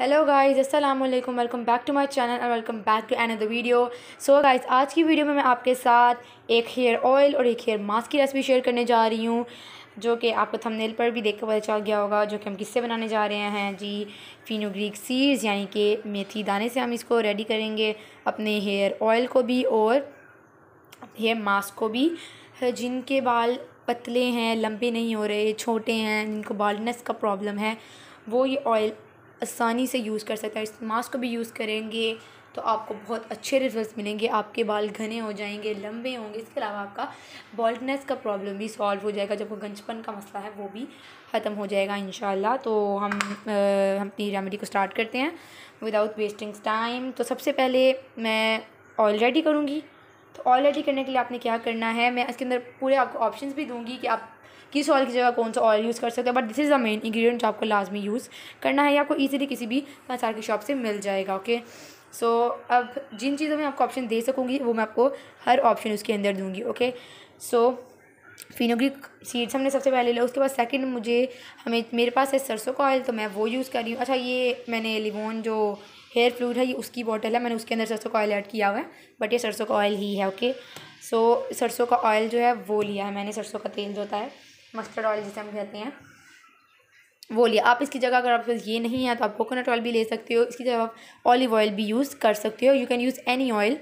Hello guys अस्सलाम वालेकुम welcome back to my channel और welcome back to another video so guys आज की वीडियो में मैं आपके साथ एक हेयर ऑयल और एक हेयर मास्क की रेसिपी शेयर करने जा रही हूँ, जो कि आपको थंबनेल पर भी देख कर पता चल गया होगा, जो कि हम किससे बनाने जा रहे हैं। जी फिनोग्रीक सीड्स यानी कि मेथी दाने से हम इसको रेडी करेंगे अपने हेयर ऑयल को भी और हेयर मास्क को भी। जिनके बाल पतले हैं, लंबे नहीं हो रहे, छोटे हैं, जिनको बाल्डनेस का प्रॉब्लम है, वो ये ऑयल आसानी से यूज़ कर सकता है। इस मास्क को भी यूज़ करेंगे तो आपको बहुत अच्छे रिज़ल्ट मिलेंगे। आपके बाल घने हो जाएँगे, लंबे होंगे। इसके अलावा आपका बॉल्डनेस का प्रॉब्लम भी सॉल्व हो जाएगा। जब वो गंजपन का मसला है, वो भी ख़त्म हो जाएगा इन तो हम अपनी रेमेडी को स्टार्ट करते हैं विदाउट वेस्टिंग टाइम तो सबसे पहले मैं ऑयल रेडी करूँगी। तो ऑयल रेडी करने के लिए आपने क्या करना है? मैं इसके अंदर पूरे आपको ऑप्शन भी दूँगी कि आप किस ऑयल की जगह कौन सा ऑयल यूज़ कर सकते हो but this is the main ingredient आपको लाजमी यूज़ करना है या आपको ईजिली किसी भी मसार की शॉप से मिल जाएगा ओके सो so, अब जिन चीज़ों में आपको ऑप्शन दे सकूँगी वो मैं आपको हर ऑप्शन उसके अंदर दूँगी ओके सो फिनोग्रिक सीड्स हमने सबसे पहले लिया उसके बाद सेकंड मुझे हमें मेरे पास है सरसों का ऑयल तो मैं वो यूज़ कर रही हूँ। अच्छा ये मैंने लिवोन जो हेयर फ्लूड है ये उसकी बॉटल है मैंने उसके अंदर सरसों का ऑयल ऐड किया हुआ है बट ये सरसों का ऑयल ही है ओके सो so, सरसों का ऑयल जो है वो लिया है मैंने सरसों का तेल जो होता है। मस्टर्ड ऑयल जिसे हम कहते हैं। वो लिया आप इसकी जगह अगर आपके पास ये नहीं है तो आप कोकोनट ऑयल भी ले सकते हो। इसकी जगह आप ऑलिव ऑयल भी यूज़ कर सकते हो। You can use any oil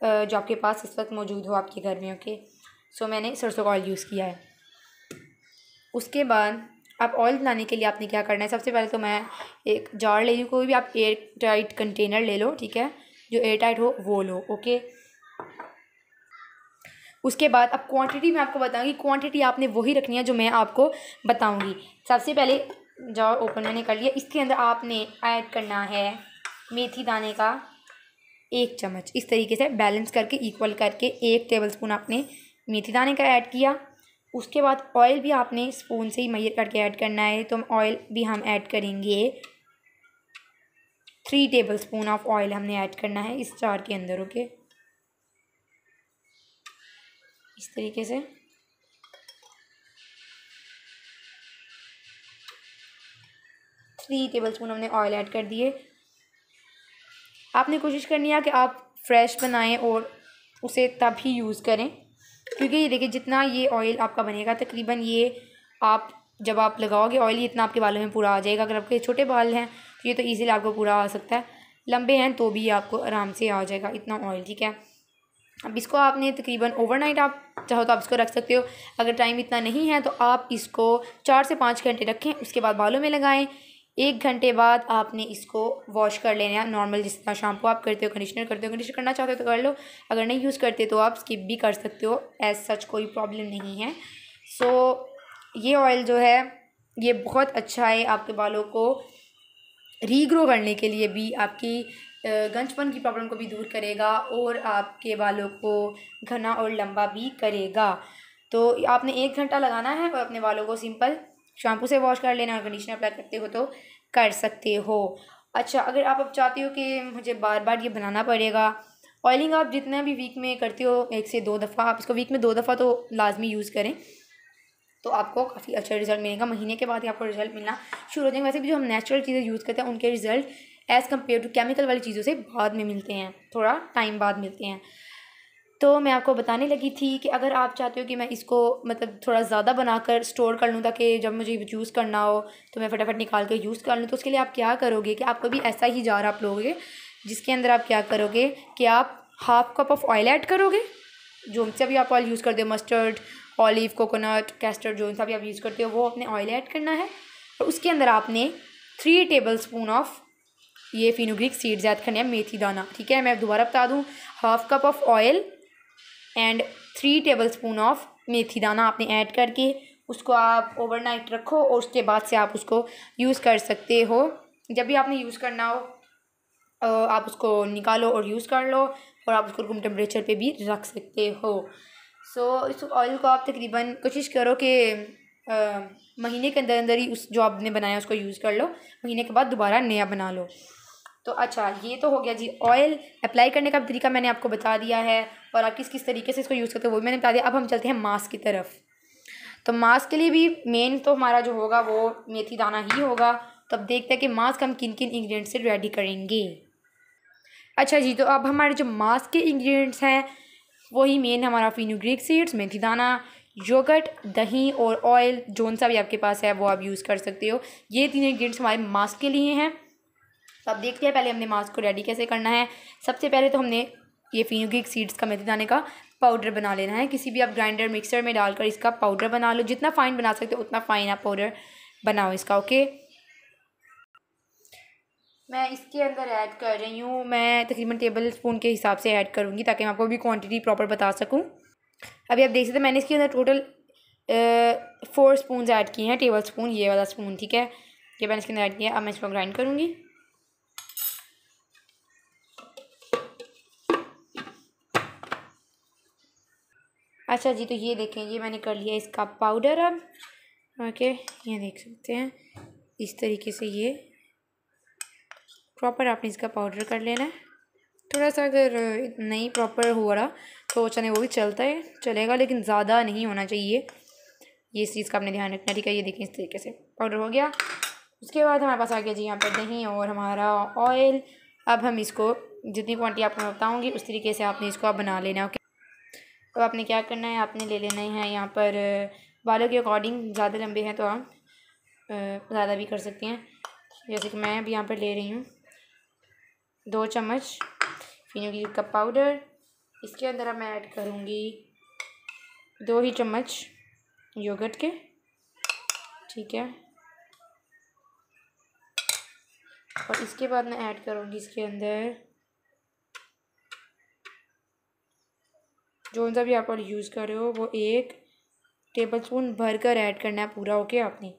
जो आपके पास इस वक्त मौजूद हो आपके घर में ओके सो मैंने सरसों का ऑयल यूज़ किया है। उसके बाद आप ऑयल बनाने के लिए आपने क्या करना है? सबसे पहले तो मैं एक जार ले लूँ, कोई भी आप एयर टाइट कंटेनर ले लो, ठीक है? जो एयर टाइट हो, वो लो ओके उसके बाद अब क्वांटिटी मैं आपको बताऊँगी। क्वांटिटी आपने वही रखनी है जो मैं आपको बताऊँगी। सबसे पहले जार ओपन मैंने कर लिया। इसके अंदर आपने ऐड करना है मेथी दाने का एक चम्मच। इस तरीके से बैलेंस करके इक्वल करके एक टेबल स्पून आपने मेथी दाने का ऐड किया। उसके बाद ऑयल भी आपने स्पून से ही मैयर करके ऐड करना है। तो ऑयल भी हम ऐड करेंगे। Three tablespoon of oil हमने ऐड करना है इस चार के अंदर ओके इस तरीके से। थ्री टेबल स्पून हमने ऑयल ऐड कर दिए। आपने कोशिश करनी है कि आप फ्रेश बनाएँ और उसे तब ही यूज़ करें। क्योंकि ये देखिए, जितना ये ऑयल आपका बनेगा, तकरीबन ये आप, जब आप लगाओगे ऑयल इतना आपके बालों में पूरा आ जाएगा। अगर आपके छोटे बाल हैं तो ये तो ईज़िली आपको पूरा आ सकता है। लंबे हैं तो भी आपको आराम से आ जाएगा। इतना ऑयल ठीक है? अब इसको आपने तकरीबन ओवरनाइट आप चाहो तो आप इसको रख सकते हो। अगर टाइम इतना नहीं है तो आप इसको चार से पाँच घंटे रखें उसके बाद बालों में लगाएँ। एक घंटे बाद आपने इसको वॉश कर लेना नॉर्मल जिस तरह शैम्पू आप करते हो कंडीशनर करते हो कंडीशनर करना चाहते हो तो कर लो। अगर नहीं यूज़ करते तो आप स्किप भी कर सकते हो एज सच कोई प्रॉब्लम नहीं है। सो so, ये ऑयल जो है ये बहुत अच्छा है आपके बालों को रीग्रो करने के लिए भी आपकी गंजपन की प्रॉब्लम को भी दूर करेगा और आपके बालों को घना और लंबा भी करेगा। तो आपने एक घंटा लगाना है और अपने बालों को सिंपल शैम्पू से वॉश कर लेना और कंडीशनर अप्लाई करते हो तो कर सकते हो। अच्छा अगर आप अब चाहते हो कि मुझे बार बार ये बनाना पड़ेगा, ऑयलिंग आप जितना भी वीक में करते हो, एक से दो दफ़ा, आप इसको वीक में दो दफ़ा तो लाजमी यूज़ करें तो आपको काफ़ी अच्छा रिज़ल्ट मिलेगा। महीने के बाद ही आपको रिज़ल्ट मिलना शुरू हो जाएँगे। वैसे भी जो हम नेचुरल चीज़ें यूज़ करते हैं, उनके result as compare to chemical वाली चीज़ों से बाद में मिलते हैं, थोड़ा टाइम बाद मिलते हैं। तो मैं आपको बताने लगी थी कि अगर आप चाहते हो कि मैं इसको मतलब थोड़ा ज़्यादा बनाकर स्टोर कर लूँ ताकि जब मुझे यूज़ करना हो तो मैं फटाफट निकाल कर यूज़ कर लूँ। तो उसके लिए आप क्या करोगे कि आप कभी ऐसा ही जार आप लोगे, जिसके अंदर आप क्या करोगे कि आप half cup of oil add करोगे, जो से भी आप ऑयल यूज़ करते हो मस्टर्ड ऑलिव कोकोनट कैस्टर्ड जो सा भी आप यूज़ करते हो, वो अपने ऑयल ऐड करना है। और उसके अंदर आपने थ्री टेबल स्पून ऑफ़ ये फिनोग्रिक सीड्स ऐड करने हैं मेथी दाना ठीक है? मैं दोबारा बता दूँ half cup of oil and three tablespoon of मेथी दाना आपने ऐड करके उसको आप ओवरनाइट रखो और उसके बाद से आप उसको यूज़ कर सकते हो। जब भी आपने यूज़ करना हो आप उसको निकालो और यूज़ कर लो और आप उसको रूम टेम्परेचर पे भी रख सकते हो। सो so, इस ऑयल को आप तकरीबन कोशिश करो कि महीने के अंदर अंदर ही उस जो आपने बनाया उसको यूज़ कर लो। महीने के बाद दोबारा नया बना लो। तो अच्छा ये तो हो गया जी ऑयल अप्लाई करने का तरीका मैंने आपको बता दिया है और आप किस किस तरीके से इसको यूज़ करते हो वो भी मैंने बता दिया। अब हम चलते हैं मास्क की तरफ़। तो मास्क के लिए भी मेन तो हमारा जो होगा वो मेथी दाना ही होगा। तो अब देखते हैं कि मास्क हम किन किन इंग्रेडिएंट से रेडी करेंगे। अच्छा जी तो अब हमारे जो मास्क के इंग्रेडिएंट्स हैं, वही मेन हमारा फिनोग्रीक सीड्स मेथी दाना योगर्ट दही और ऑयल जोन सा भी आपके पास है, वो आप यूज़ कर सकते हो। ये तीन इंग्रेडिएंट्स हमारे मास्क के लिए हैं। तो अब देखते हैं पहले हमने मास्क को रेडी कैसे करना है। सबसे पहले तो हमने ये फिनोग्रीक सीड्स का मेथी दाने का पाउडर बना लेना है। किसी भी आप ग्राइंडर मिक्सर में डालकर इसका पाउडर बना लो। जितना फाइन बना सकते हो, उतना फाइन आप पाउडर बनाओ इसका ओके मैं इसके अंदर ऐड कर रही हूँ। मैं तकरीबन टेबल स्पून के हिसाब से ऐड करूँगी ताकि मैं आपको भी क्वांटिटी प्रॉपर बता सकूँ। अभी आप देख सकते हैं, मैंने इसके अंदर टोटल फोर स्पून ऐड किए हैं। टेबल स्पून ये वाला स्पून ठीक है? ये मैंने इसके अंदर ऐड किया अब मैं इसको ग्राइंड करूँगी। अच्छा जी तो ये देखें, ये मैंने कर लिया इसका पाउडर अब। ओके ये देख सकते हैं। इस तरीके से ये प्रॉपर आपने इसका पाउडर कर लेना है। थोड़ा सा अगर नहीं प्रॉपर हो रहा तो चने वो भी चलता है, चलेगा, लेकिन ज़्यादा नहीं होना चाहिए। ये इस चीज़ का आपने ध्यान रखना, ठीक है, ये देखें इस तरीके से पाउडर हो गया। उसके बाद हमारे पास आ गया जी यहाँ पर दही और हमारा ऑयल अब हम इसको जितनी क्वांटिटी आपको बताऊँगी, उस तरीके से आपने इसको आप बना लेना ओके तो आपने क्या करना है? आपने ले लेना है यहाँ पर बालों के अकॉर्डिंग ज़्यादा लंबे हैं तो आप ज़्यादा भी कर सकते हैं। जैसे कि मैं अभी यहाँ पर ले रही हूँ। दो चम्मच फिनोगी का पाउडर। इसके अंदर अब मैं ऐड करूँगी दो ही चम्मच योगर्ट के। ठीक है। और इसके बाद मैं ऐड करूँगी इसके अंदर जो सा भी आप यूज़ कर रहे हो, वो एक टेबल स्पून भर कर ऐड करना है पूरा ओके आपने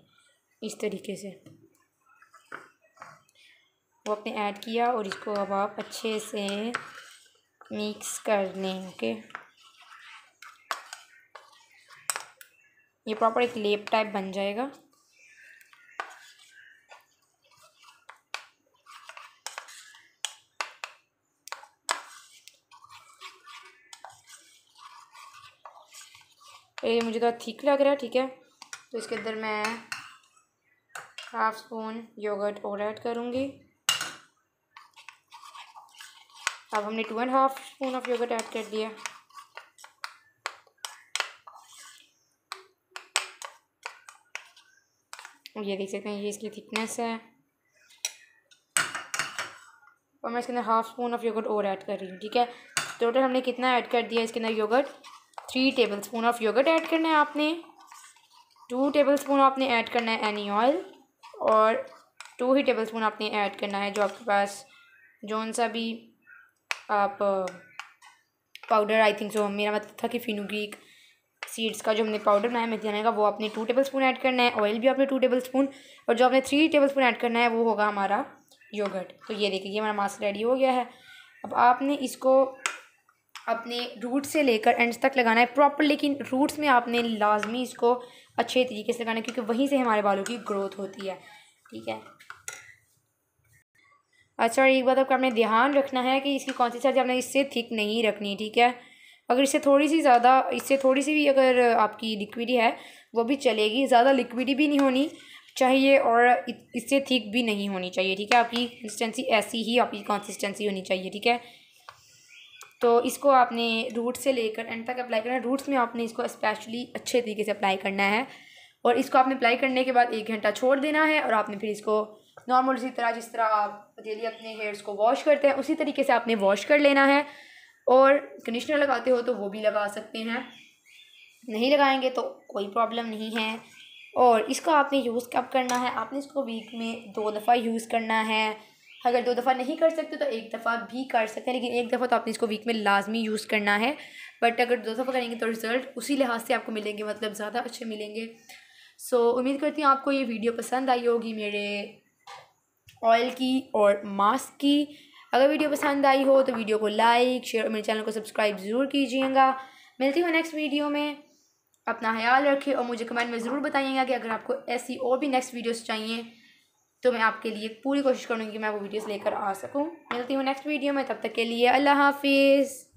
इस तरीके से। वो आपने ऐड किया और इसको अब आप अच्छे से मिक्स कर लें ओके ये प्रॉपर एक लेप टाइप बन जाएगा। ये मुझे तो ठीक लग रहा है, ठीक है। तो इसके अंदर मैं हाफ़ स्पून योगर्ट और ऐड करूँगी। अब हमने two and half spoon of yoghurt add कर दिया ये देख सकते हैं, ये इसकी थिकनेस है। और मैं इसके अंदर हाफ़ स्पून ऑफ़ योगर्ट और ऐड कर रही हूँ, ठीक है। टोटल हमने कितना ऐड कर दिया इसके अंदर yoghurt three tablespoon of yoghurt add करना है आपने। टू टेबल स्पून आपने ऐड करना है एनी ऑयल और टू ही टेबल स्पून आपने ऐड करना है जो आपके पास जौन सा भी आप पाउडर आई थिंक सो मेरा मतलब था कि फिनोग्रीक सीड्स का जो हमने पाउडर बनाया, मेथी का वो आपने टू टेबल स्पून ऐड करना है। ऑयल भी आपने टू टेबल स्पून और जो आपने थ्री टेबल स्पून ऐड करना है, वो होगा हमारा योगर्ट। तो ये देखिए हमारा मास्क रेडी हो गया है। अब आपने इसको अपने रूट से लेकर एंड्स तक लगाना है प्रॉपर लेकिन रूट्स में आपने लाजमी इसको अच्छे तरीके से लगाना है, क्योंकि वहीं से हमारे बालों की ग्रोथ होती है। ठीक है? अच्छा एक बात आपको आपने ध्यान रखना है कि इसकी कौन सी कंसिस्टेंसी आपने इससे थिक नहीं रखनी, ठीक है? अगर इससे थोड़ी सी ज़्यादा, इससे थोड़ी सी भी अगर आपकी लिक्विडी है, वो भी चलेगी, ज़्यादा लिक्विडी भी नहीं होनी चाहिए और इससे थिक भी नहीं होनी चाहिए, ठीक है? आपकी कंसिस्टेंसी ऐसी ही, आपकी कंसिस्टेंसी होनी चाहिए, ठीक है? तो इसको आपने रूट से लेकर एंड तक अप्लाई करना है। रूट्स में आपने इसको स्पेशली अच्छे तरीके से अप्लाई करना है। और इसको आपने अप्लाई करने के बाद एक घंटा छोड़ देना है और आपने फिर इसको नॉर्मल उसी तरह जिस तरह आप डेली अपने हेयर्स को वॉश करते हैं, उसी तरीके से आपने वॉश कर लेना है। और कंडीशनर लगाते हो तो वो भी लगा सकते हैं। नहीं लगाएँगे तो कोई प्रॉब्लम नहीं है। और इसका आपने यूज़ कब करना है? आपने इसको वीक में दो दफ़ा यूज़ करना है। अगर दो दफ़ा नहीं कर सकते तो एक दफ़ा भी कर सकते हैं लेकिन एक दफ़ा तो आपने इसको वीक में लाजमी यूज़ करना है। बट अगर दो दफ़ा करेंगे तो रिज़ल्ट उसी लिहाज से आपको मिलेंगे मतलब ज़्यादा अच्छे मिलेंगे। सो so, उम्मीद करती हूँ आपको ये वीडियो पसंद आई होगी मेरे ऑयल की और मास्क की। अगर वीडियो पसंद आई हो तो वीडियो को लाइक शेयर और मेरे चैनल को सब्सक्राइब ज़रूर कीजिएगा। मिलती हूँ नेक्स्ट वीडियो में। अपना ख्याल रखें और मुझे कमेंट में ज़रूर बताइएगा कि अगर आपको ऐसी और भी नेक्स्ट वीडियोस चाहिए तो मैं आपके लिए पूरी कोशिश करूँगी कि मैं वो वीडियोस लेकर आ सकूँ। मिलती हूँ नेक्स्ट वीडियो में, तब तक के लिए अल्लाह हाफिज़।